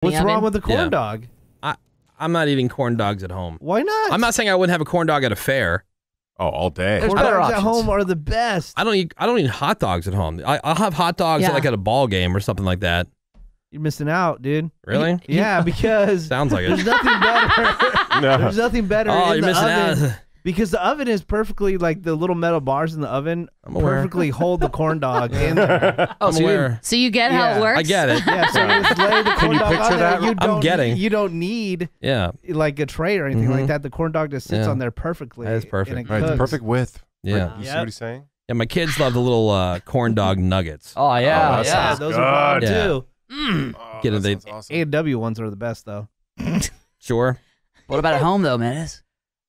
What's the wrong with the corn Yeah. dog? I, I'm not eating corn dogs at home. Why not? I'm not saying I wouldn't have a corn dog at a fair. Oh, all day. corn dogs at home are the best. I don't eat. I don't eat hot dogs at home. I, I'll have hot dogs Yeah. at, like at a ball game or something like that. You're missing out, dude. Really? Yeah, because Sounds like it. there's nothing better. No. There's nothing better Oh, in you're the missing oven. out. Because the oven is perfectly like the little metal bars in the oven perfectly hold the corn dog in there. I'm aware. So you get how it works? I get it. Yeah, so you just lay the corn you dog picture on there. that? You I'm don't getting. You don't need Yeah. like a tray or anything Mhm. like that. The corn dog just sits Yeah. on there perfectly. That is perfect. And it Right, it's cooks. perfect width. Yeah. Right, You see what he's saying? Yeah, my kids love the little uh, corn dog nuggets. Oh yeah, that Yeah, sounds those are bomb good. Yeah. too. Oh, Get it? They A and W ones are the best though. sure. What about at home though, man?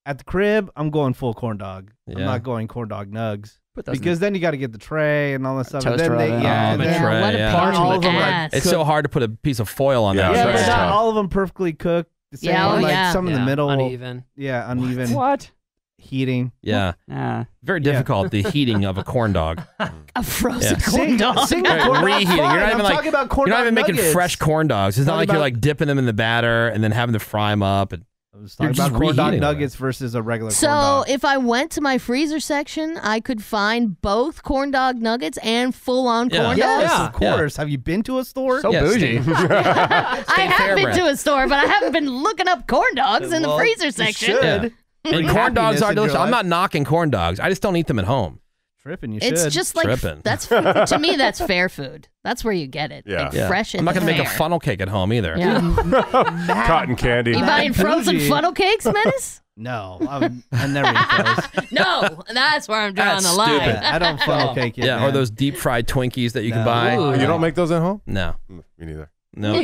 At the crib, I'm going full corn dog. I'm Yeah. not going corn dog nugs. Put those in Because then you got to get the tray and all that stuff. and Toaster then they, oven. yeah, Oh, and the then tray, what a yeah. pain all of them, like, ass. It's so hard to put a piece of foil on that. Yeah, tray. but not all of them perfectly cooked. The same, Yeah, oh, like yeah. some in the Yeah, middle, uneven. Yeah, uneven. What? Heating. Yeah. Yeah. Very difficult, the heating of a corn dog. A frozen Yeah. corn Sing- dog. sing the Right, corn dog. reheating. You're Fine, not even I'm like talking about corn you're not dog even making nuggets. fresh corn dogs. It's not Talking like you're about- like dipping them in the batter and then having to fry them up. And I was you're talking just about corn dog reheating them. nuggets versus a regular corn So dog. if I went to my freezer section, I could find both corn dog nuggets and full on Yeah. corn Yes, dogs. of course. Have you been to a store? So Yeah, bougie. I have been to a store, but I haven't been looking up corn dogs in the Well, freezer you section. should. Yeah. And Bring corn dogs are in your delicious. I'm life. not knocking corn dogs. I just don't eat them at home. Tripping, you should. It's just like Tripping. that's to me that's fair food. That's where you get it. Yeah. Like Yeah. fresh I'm not gonna make a funnel cake at home either. Yeah. Cotton candy. You buying frozen bougie. funnel cakes, Menace? No, I'm, I'm never eaten those. no, that's where I'm drawing That's the line. stupid. I don't funnel cake it. Yeah, or those deep fried Twinkies that you can buy. Oh, you don't make those at home? No, Mm, Me neither. no.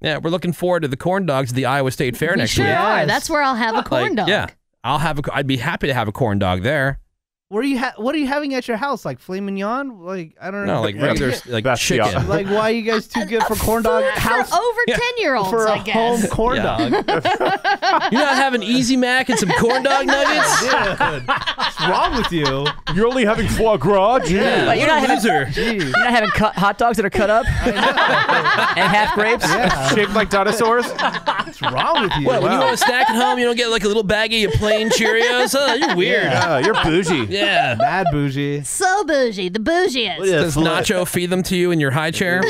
Yeah, we're looking forward to the corn dogs at the Iowa State Fair We next sure week. are. That's where I'll have a corn Like, dog. Yeah, I'll have. A, I'd be happy to have a corn dog there. What are you? Ha- what are you having at your house? Like filet mignon? Like I don't know. No, like regular, like That's the- chicken. Like why are you guys too good for corn dog Food house for over ten year olds, for a I guess. home corn Yeah. dog? You're not having Easy Mac and some corn dog nuggets? Dude, what's wrong with you? You're only having foie gras? Gee. Yeah, But you're not a having- loser. Jeez. You're not having cut, hot dogs that are cut up and half grapes. Yeah. Shaped like dinosaurs? What's wrong with you? What, when you Wow. want a snack at home, you don't get like a little baggie of plain Cheerios? Oh, you're weird. Yeah, you're bougie. Yeah. Mad bougie. So bougie, the bougiest. Does Nacho feed them to you in your high chair?